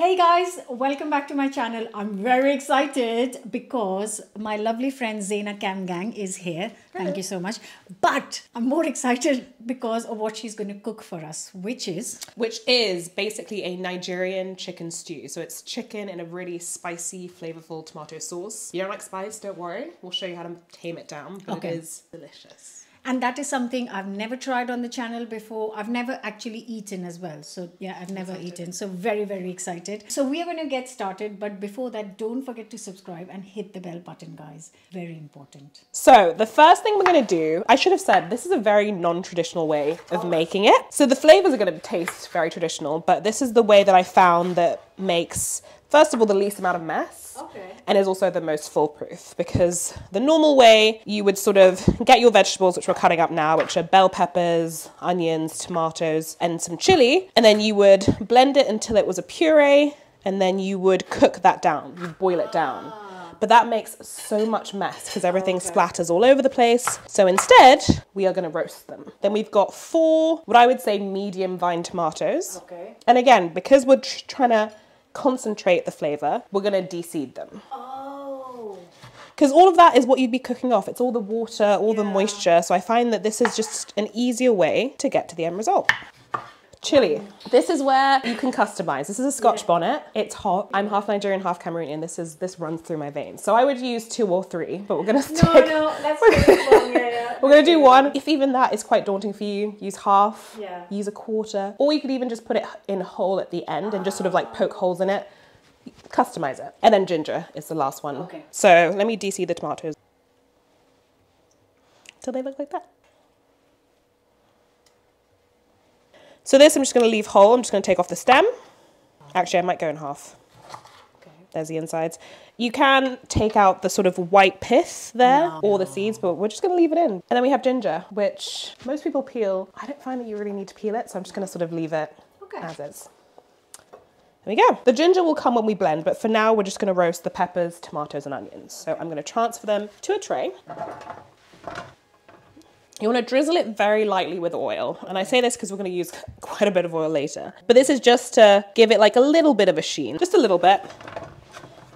Hey guys, welcome back to my channel. I'm very excited because my lovely friend Zena Kamgaing is here. Thank you so much. But I'm more excited because of what she's going to cook for us, which is which is basically a Nigerian chicken stew. So it's chicken in a really spicy, flavorful tomato sauce. If You don't like spice, don't worry. We'll show you how to tame it down, but Okay. it is delicious. And that is something I've never tried on the channel before. I've never actually eaten as well. So yeah, I've never eaten. So very very excited. So we are going to get started, but before that don't forget to subscribe and hit the bell button guys. Very important. So the first thing we're gonna do, I should have said, this is a very non-traditional way of making it. So the flavors are gonna taste very traditional, but this is the way that I found that makes, first of all, the least amount of mess. Okay. And is also the most foolproof because the normal way you would sort of get your vegetables, which we're cutting up now, which are bell peppers, onions, tomatoes, and some chili, and then you would blend it until it was a puree, and then you would cook that down, you boil it down. Ah. But that makes so much mess because everything splatters all over the place. So instead, we are going to roast them. Then we've got four, what I would say, medium vine tomatoes. Okay. And again, because we're tr- trying to concentrate the flavor, we're going to de-seed them. Oh. Because all of that is what you'd be cooking off. It's all the water, all the moisture. So I find that this is just an easier way to get to the end result. Chili. This is where you can customize. This is a Scotch bonnet. It's hot. I'm half Nigerian, half Cameroonian. This is this runs through my veins. So I would use two or three, but we're gonna stick. No, no, let's do long, yeah, yeah. We're gonna do one. If even that is quite daunting for you, use half. Yeah. Use a quarter, or you could even just put it in whole at the end and just sort of like poke holes in it. Customize it, and then ginger is the last one. Okay. So let me DC the tomatoes. So they look like that. So this I'm just going to leave whole. I'm just going to take off the stem. Actually, I might go in half. There's the insides. You can take out the sort of white pith there or the seeds, but we're just going to leave it in. And then we have ginger, which most people peel. I don't find that you really need to peel it, so I'm just going to sort of leave it Okay. as is. There we go. The ginger will come when we blend, but for now we're just going to roast the peppers, tomatoes, and onions. So I'm going to transfer them to a tray. You want to drizzle it very lightly with oil. And I say this because we're going to use quite a bit of oil later. But this is just to give it like a little bit of a sheen, just a little bit.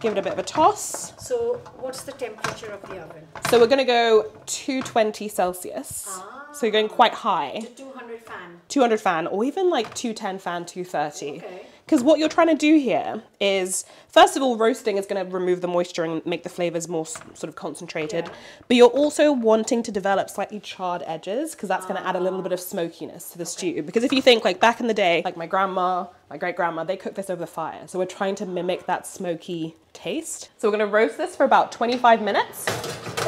Give it a bit of a toss. So, what's the temperature of the oven? So we're going to go 220 Celsius. Ah, So you're going quite high. 200 fan. 200 fan or even like 210 fan 230 Okay. Because what you're trying to do here is first of all roasting is going to remove the moisture and make the flavors more s- sort of concentrated. Yeah. but you're also wanting to develop slightly charred edges because that's going to add a little bit of smokiness to the stew. Because if you think like back in the day like my grandma my great grandma they cook this over the fire so we're trying to mimic that smoky taste so we're going to roast this for about 25 minutes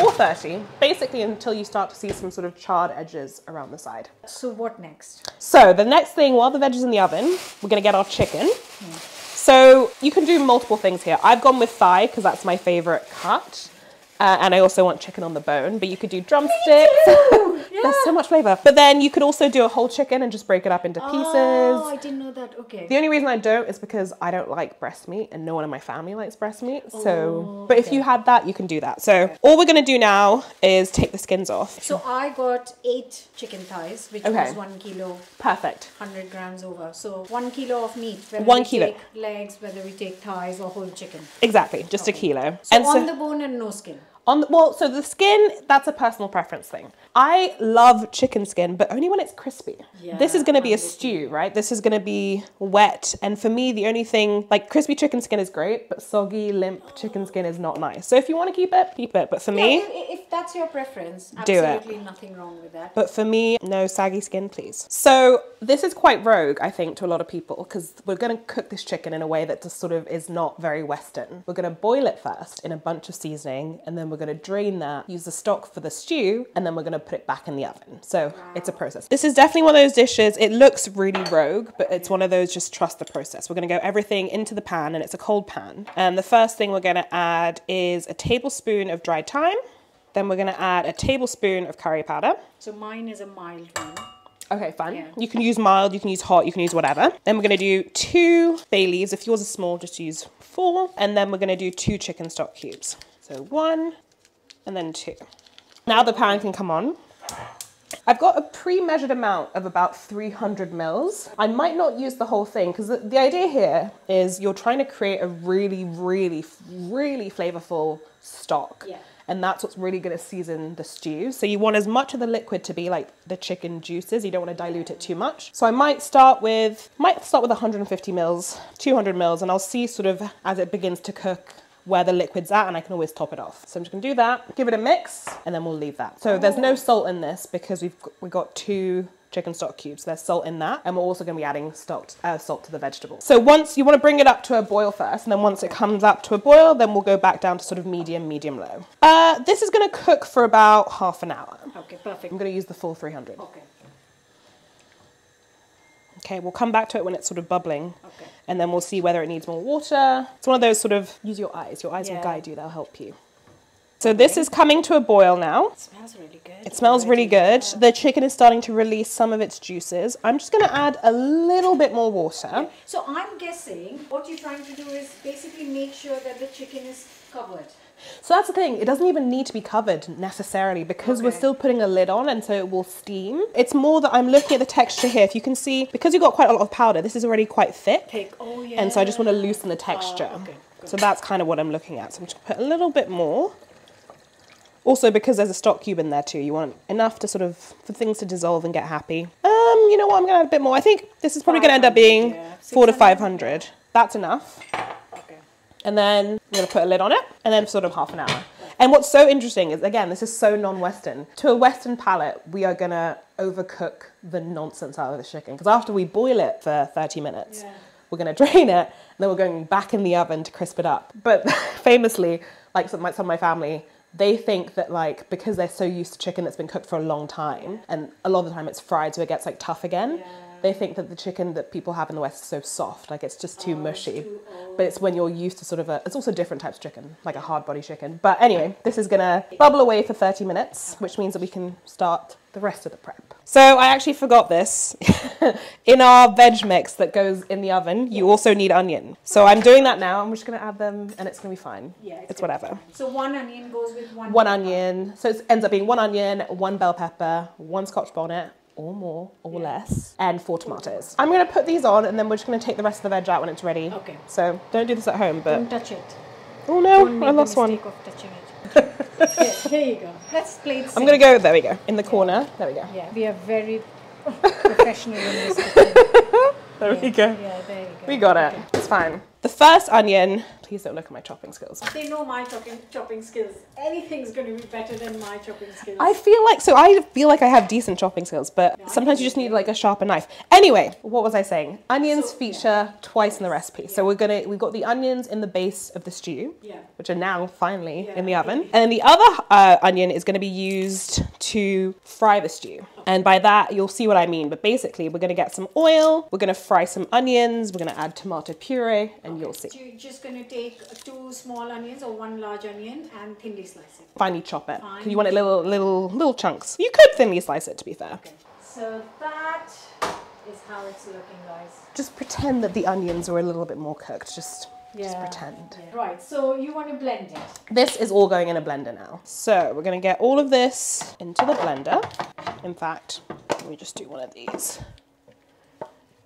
or 30 basically until you start to see some sort of charred edges around the side So, what next? so the next thing, while the veg is in the oven, we're gonna get our chicken. Hmm. So you can do multiple things here. I've gone with thigh because that's my favorite cut. Uh, and I also want chicken on the bone, but you could do drumsticks. There's so much flavor. But then you could also do a whole chicken and just break it up into pieces. Oh, I didn't know that. Okay. The only reason I don't is because I don't like breast meat and no one in my family likes breast meat. So, Oh, but if you had that, you can do that. So, all we're going to do now is take the skins off. so, I got eight chicken thighs, which Okay. was one kilo, Perfect. 100 grams over. So, one kilo of meat. Whether One we kilo. Take legs, whether we take thighs or whole chicken. Exactly, just a kilo. So, and on the bone and no skin. On the, well, so the skin, that's a personal preference thing. I love chicken skin, but only when it's crispy. this is going to be a stew, right? This is going to be wet. And for me, the only thing, like crispy chicken skin is great, but soggy, limp chicken skin is not nice. So if you want to keep it, keep it. But for Yeah, me, if, if that's your preference, Do it. absolutely nothing wrong with that. but for me, no saggy skin, please. So this is quite rogue, I think, to a lot of people because we're going to cook this chicken in a way that just sort of is not very Western. We're going to boil it first in a bunch of seasoning, and then we're going to drain that, use the stock for the stew, and then we're going to put it back in the oven. So it's a process. This is definitely one of those dishes. It looks really rogue, but it's one of those just trust the process. We're going to go everything into the pan, and it's a cold pan. And the first thing we're going to add is a tablespoon of dried thyme. Then we're going to add a tablespoon of curry powder. So, mine is a mild one. Okay, fine. Yeah. You can use mild, you can use hot, you can use whatever. Then we're gonna do two bay leaves. If yours is small, just use four. And then we're gonna do two chicken stock cubes. So one and then two. Now the pan can come on. I've got a pre-measured amount of about 300 mils. I might not use the whole thing because the, the idea here is you're trying to create a really, really, really flavorful stock. Yeah. And that's what's really going to season the stew. So you want as much of the liquid to be like the chicken juices. You don't want to dilute it too much. So I might start with might start with 150 mils, 200 mils, and I'll see sort of as it begins to cook where the liquid's at and I can always top it off. So I'm just gonna do that, give it a mix, and then we'll leave that. So there's no salt in this because we've got, we've got two chicken stock cubes. There's salt in that, and we're also going to be adding salt, uh, salt to the vegetable. So once you want to bring it up to a boil first, and then once it comes up to a boil, then we'll go back down to sort of medium, medium low. Uh, this is going to cook for about half an hour. Okay, perfect. I'm going to use the full 300. Okay. Okay, we'll come back to it when it's sort of bubbling. Okay. And then we'll see whether it needs more water. It's one of those sort of use your eyes. Your eyes will guide you, they'll help you. So this is coming to a boil now. It smells really good. It smells really good. The chicken is starting to release some of its juices. I'm just going to add a little bit more water. So I'm guessing what you're trying to do is basically make sure that the chicken is covered. So that's the thing. It doesn't even need to be covered necessarily because we're still putting a lid on and so it will steam. It's more that I'm looking at the texture here. If you can see, because you've got quite a lot of powder, this is already quite thick. Oh yeah. And so I just want to loosen the texture. okay, So that's kind of what I'm looking at. So I'm just going to put a little bit more. Also, because there's a stock cube in there too, you want enough to sort of for things to dissolve and get happy. Um, you know what? I'm gonna add a bit more. I think this is probably gonna end up being yeah. four to five hundred. That's enough. And then I'm gonna put a lid on it, and then sort of half an hour. And what's so interesting is again, this is so non-Western. To a Western palate, we are gonna overcook the nonsense out of the chicken because after we boil it for 30 minutes, Yeah. we're gonna drain it, and then we're going back in the oven to crisp it up. But famously, like some, some of my family, they think that like because they're so used to chicken that's been cooked for a long time, and a lot of the time it's fried, so it gets like tough again. Yeah. They think that the chicken that people have in the West is so soft, like it's just too Oh, it's mushy. too- oh. But it's when you're used to sort of a, it's also different types of chicken, like a hard body chicken. But anyway, this is gonna bubble away for 30 minutes, which means that we can start the rest of the prep. So I actually forgot this. in our veg mix that goes in the oven, you also need onion. So I'm doing that now. I'm just gonna add them and it's gonna be fine. Yeah. It's gonna whatever. So one onion goes with one. One onion. So it ends up being one onion, one bell pepper, one scotch bonnet, or more, or Yeah. less, and four tomatoes. I'm gonna put these on and then we're just gonna take the rest of the veg out when it's ready. Okay. So don't do this at home, but Don't touch it. oh Don't no, I lost one. of touching it. yeah, there you go. Let's play it. I'm gonna go. There we go. In the corner. There we go. Yeah, we are very professional in this. There yeah. we go. Yeah, there you go. We got it. Okay. It's fine. The first onion. Please don't look at my chopping skills. They know my chopping chopping skills. Anything's going to be better than my chopping skills. I feel like so. I feel like I have decent chopping skills, but Yeah, I sometimes you just need like a sharper knife. Anyway, what was I saying? Onions So, yeah. feature twice in the recipe. So we're gonna we've got the onions in the base of the stew. Yeah. which are now finally Yeah. in the oven. And then the other uh, onion is going to be used to fry the stew. And by that, you'll see what I mean. But basically, we're going to get some oil, we're going to fry some onions, we're going to add tomato puree, and you'll see. So you're just going to take two small onions or one large onion and thinly slice it. Finely chop it. Fine. you want it little, little, little chunks. You could thinly slice it, to be fair. Okay. So that is how it's looking, guys. Just pretend that the onions are a little bit more cooked. Just, just pretend. Yeah. Right. So you want to blend it. This is all going in a blender now. So we're going to get all of this into the blender. In fact, let me just do one of these.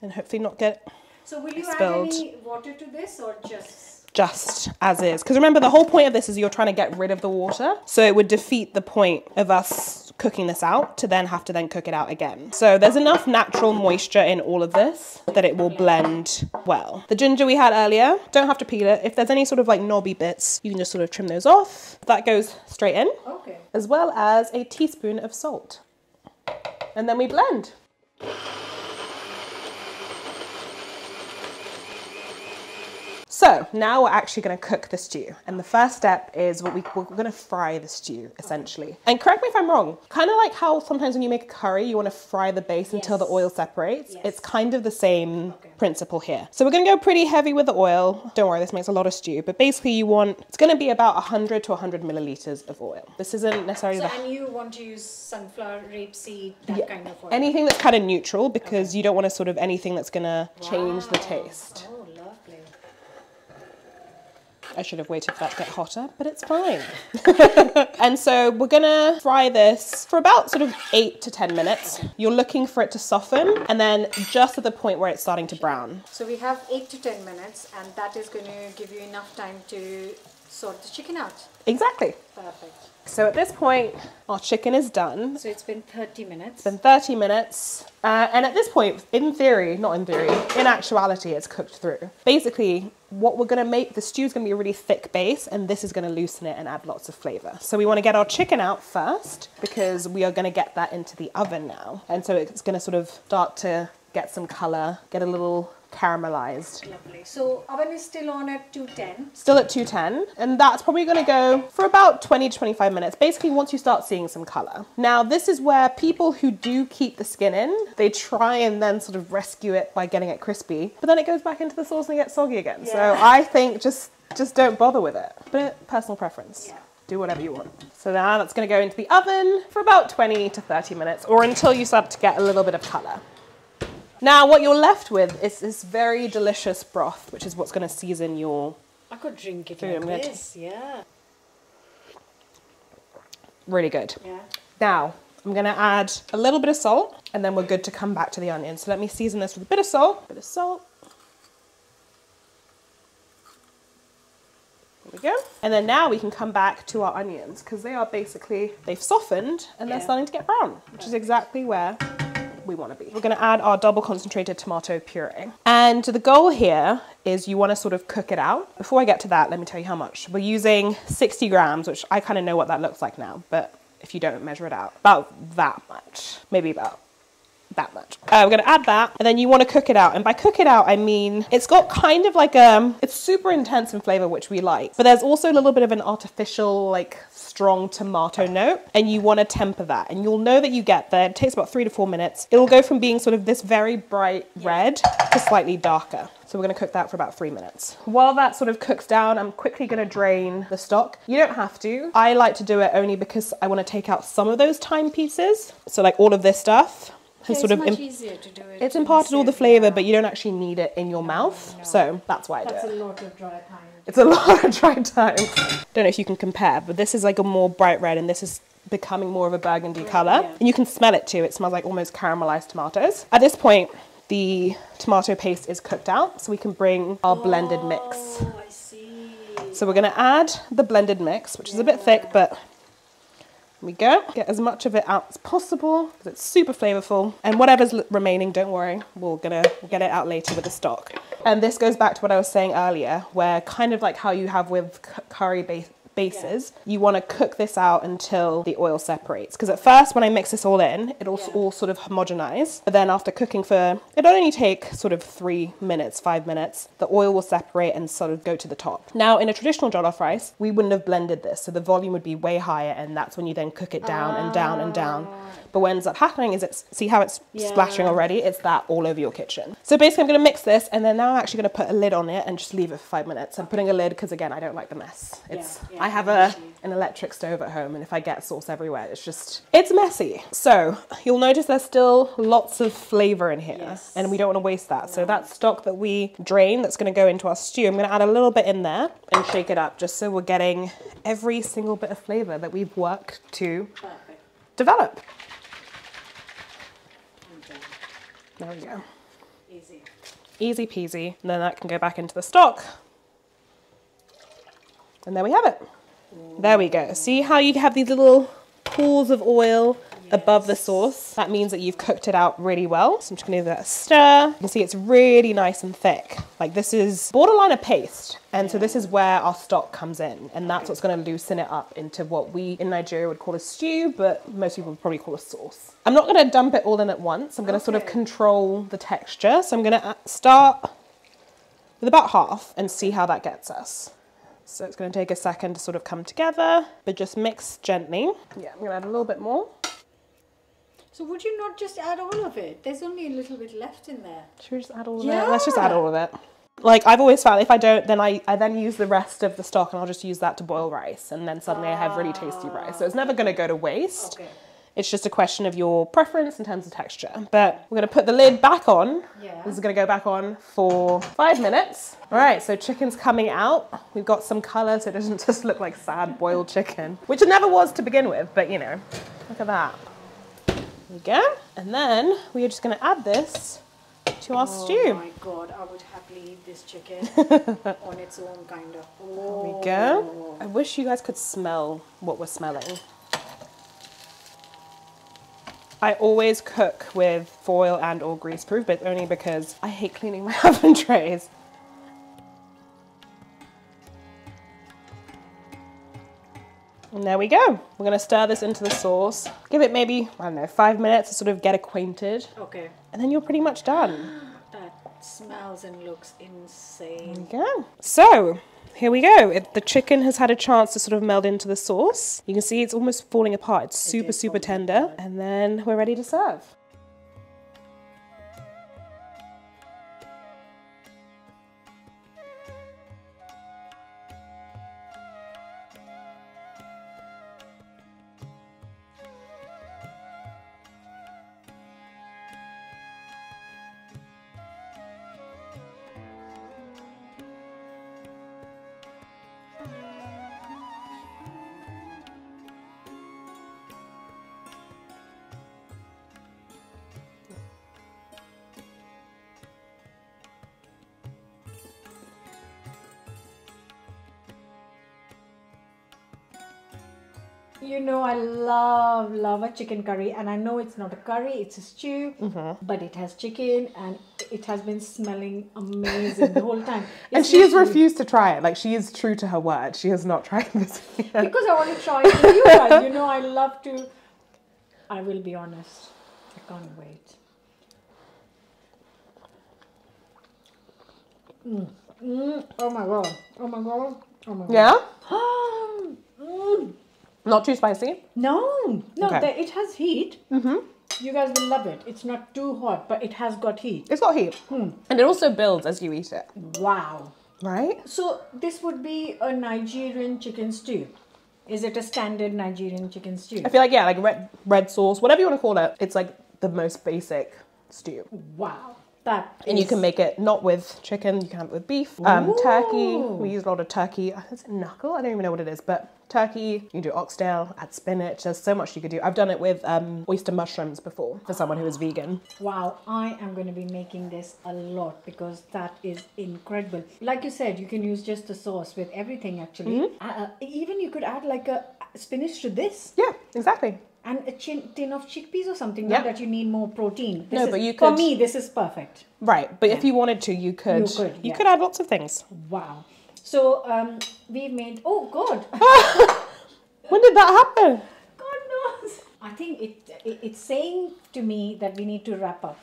And hopefully not get So will you Spilled. add any water to this or just? just as is. Because remember, the whole point of this is you're trying to get rid of the water. So it would defeat the point of us cooking this out to then have to then cook it out again. So there's enough natural moisture in all of this that it will blend well. The ginger we had earlier, don't have to peel it. If there's any sort of like knobby bits, you can just sort of trim those off. That goes straight in, Okay. as well as a teaspoon of salt. And then we blend. So now we're actually going to cook the stew. And the first step is what we, we're going to fry the stew essentially. And correct me if I'm wrong, kind of like how sometimes when you make a curry, you want to fry the base until the oil separates. Yes. It's kind of the same Okay. principle here. So we're going to go pretty heavy with the oil. Don't worry, this makes a lot of stew. But basically you want, it's going to be about 100 to 100 milliliters of oil. This isn't necessarily So the and you want to use sunflower, rapeseed, that Yeah. kind of oil. anything that's kind of neutral because you don't want to sort of anything that's going to change the taste. Oh. I should have waited for that to get hotter, but it's fine. and so we're gonna fry this for about sort of eight to 10 minutes. You're looking for it to soften and then just at the point where it's starting to brown. So we have eight to ten minutes, and that is going to give you enough time to sort the chicken out. Exactly. Perfect. So at this point, our chicken is done. So it's been 30 minutes. It's been 30 minutes. Uh, and at this point, in theory, not in theory, in actuality, it's cooked through. Basically, what we're gonna make, the stew is gonna be a really thick base, and this is gonna loosen it and add lots of flavor. So we wanna get our chicken out first, because we are gonna get that into the oven now. And so it's gonna sort of start to get some color, get a little caramelized. Lovely. So oven is still on at 210. Still at 210, and that's probably gonna go for about 20 to 25 minutes, basically once you start seeing some color. Now, this is where people who do keep the skin in, they try and then sort of rescue it by getting it crispy, but then it goes back into the sauce and it gets soggy again. So I think just just don't bother with it. But personal preference. Yeah. Do whatever you want. So now that's gonna go into the oven for about 20 to 30 minutes, or until you start to get a little bit of color. Now, what you're left with is this very delicious broth, which is what's going to season your I could drink it Food, like this. Yeah. really good. Yeah. Now, I'm going to add a little bit of salt, and then we're good to come back to the onion. So let me season this with a bit of salt, bit of salt. There we go. And then now we can come back to our onions because they are basically, they've softened and they're Yeah. starting to get brown, which is exactly where we want to be. We're going to add our double concentrated tomato puree. And the goal here is you want to sort of cook it out. Before I get to that, let me tell you how much. We're using 60 grams, which I kind of know what that looks like now, but if you don't measure it out, about that much, maybe about that much. Uh, we're gonna add that, and then you want to cook it out. And by cook it out, I mean it's got kind of like um, it's super intense in flavor, which we like, but there's also a little bit of an artificial like strong tomato note, and you want to temper that. And you'll know that you get there. It takes about three to four minutes. It'll go from being sort of this very bright red to slightly darker. So we're going to cook that for about three minutes. While that sort of cooks down, I'm quickly going to drain the stock. You don't have to. I like to do it only because I want to take out some of those thyme pieces. So like all of this stuff has Yeah, sort it's of much im- easier to do it. it's imparted all the flavour, but you don't actually need it in your mouth. no. So that's why I do That's a it. lot of dry thyme. It's a lot of dry thyme. Don't know if you can compare, but this is like a more bright red and this is becoming more of a burgundy colour. yeah. And you can smell it too. It smells like almost caramelized tomatoes. At this point, the tomato paste is cooked out, so we can bring our blended mix. Oh, I see. So we're going to add the blended mix, which is a bit thick, but we go. Get as much of it out as possible because it's super flavorful. And whatever's remaining, don't worry, we're gonna we'll get it out later with the stock. And this goes back to what I was saying earlier, where kind of like how you have with c- bases, you want to cook this out until the oil separates. Because at first, when I mix this all in, it'll Yeah. all sort of homogenize. But then after cooking for, it'll only take sort of three minutes, five minutes, the oil will separate and sort of go to the top. Now, in a traditional jollof rice, we wouldn't have blended this. So the volume would be way higher, and that's when you then cook it down and down and down. Ah. But what ends up happening is it's, see how it's splashing Yeah. already? It's that all over your kitchen. So basically, I'm going to mix this, and then now I'm actually going to put a lid on it and just leave it for five minutes. I'm putting a lid because, again, I don't like the mess. It's Yeah, yeah, I have a an electric stove at home, and if I get sauce everywhere, it's just it's messy. So you'll notice there's still lots of flavor in here, Yes. and we don't want to waste that. So that stock that we drain, that's going to go into our stew. I'm going to add a little bit in there and shake it up, just so we're getting every single bit of flavor that we've worked to Perfect. develop. Okay. There we go. Easy. Easy peasy. And then that can go back into the stock. And there we have it. There we go. See how you have these little pools of oil above the sauce? That means that you've cooked it out really well. So I'm just to give that a stir. You can see it's really nice and thick. Like this is borderline a paste. And so this is where our stock comes in. And that's what's going to loosen it up into what we in Nigeria would call a stew, but most people would probably call a sauce. I'm not going to dump it all in at once. I'm going to sort of control the texture. So I'm going to uh, start with about half and see how that gets us. So it's going to take a second to sort of come together, but just mix gently. Yeah, I'm going to add a little bit more. So would you not just add all of it? There's only a little bit left in there. Should we just add all of it? Let's just add all of it. Like I've always found if I don't, then I, I then use the rest of the stock and I'll just use that to boil rice and then suddenly I have really ah. tasty rice. So it's never going to go to waste. Okay. It's just a question of your preference in terms of texture. But we're gonna put the lid back on. Yeah. This is gonna go back on for five minutes. All right, so chicken's coming out. We've got some color so it doesn't just look like sad boiled chicken, which it never was to begin with, but you know, look at that. There we go. And then we are just gonna add this to our Oh stew. Oh my god, I would happily eat this chicken on its own, kind of. Oh. There we oh. go. I wish you guys could smell what we're smelling. I always cook with foil and or greaseproof, but only because I hate cleaning my oven trays. And there we go. We're gonna stir this into the sauce. Give it maybe, I don't know, five minutes to sort of get acquainted. Okay, And then you're pretty much done. that smells and looks insane. There we go. So here we go. It, the chicken has had a chance to sort of meld into the sauce. You can see it's almost falling apart. It's super, is super tender. And then we're ready to serve. You know, I love, love a chicken curry, and I know it's not a curry, it's a stew, Mm-hmm. but it has chicken and it has been smelling amazing the whole time. And she has refused to try it. Like she is true to her word. She has not tried this. yet. Because I want to try it with you guys. You know, I love to. I will be honest. I can't wait. Mm. Mm. Oh my god. Oh my god. Oh my god. yeah? mm. Not too spicy. No, no, Okay. the, it has heat. Mm-hmm. You guys will love it. It's not too hot, but it has got heat. It's got heat. And it also builds as you eat it. Wow. Right? So this would be a Nigerian chicken stew. Is it a standard Nigerian chicken stew? I feel like, yeah, like red, red sauce, whatever you want to call it. It's like the most basic stew. Wow. That And you can make it not with chicken, you can have it with beef, um, turkey. We use a lot of turkey. Is it knuckle? I don't even know what it is, but turkey. You can do oxtail, add spinach. There's so much you could do. I've done it with um, oyster mushrooms before for someone who is vegan. Wow, I am going to be making this a lot because that is incredible. Like you said, you can use just the sauce with everything actually. Mm-hmm. Uh, even you could add like a spinach to this Yeah, exactly. And a chin, tin of chickpeas or something. Yeah. Not that you need more protein. This No, is- but you could. For me, this is perfect. Right, but if you wanted to, you could. You could, yeah. could add lots of things. Wow. So um, we've made. Oh God. When did that happen? God knows. I think it, it it's saying to me that we need to wrap up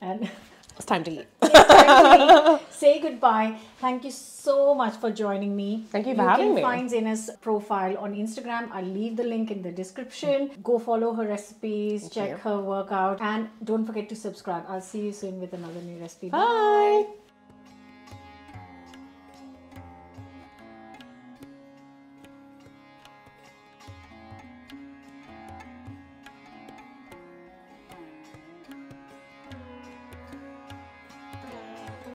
and. It's time to eat. Say goodbye. Thank you so much for joining me. Thank you for having me. You can find Zena's profile on Instagram. I'll leave the link in the description. Go follow her recipes, check you. her workout, and don't forget to subscribe. I'll see you soon with another new recipe. Bye.